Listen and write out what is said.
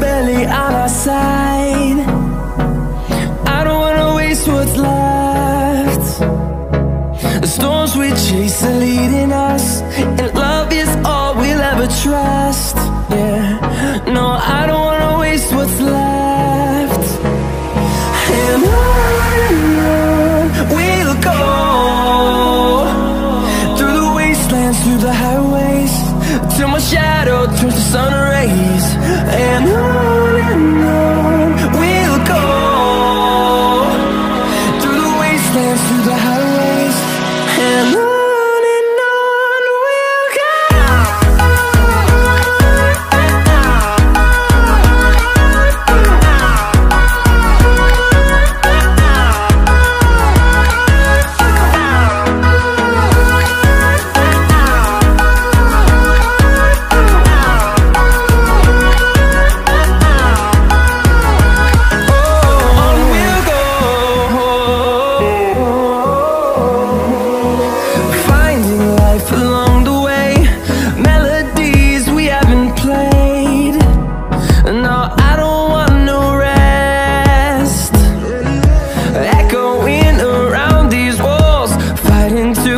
barely on our side. I don't wanna waste what's left. The storms we chase are leading us world turns to sun rays. And I To.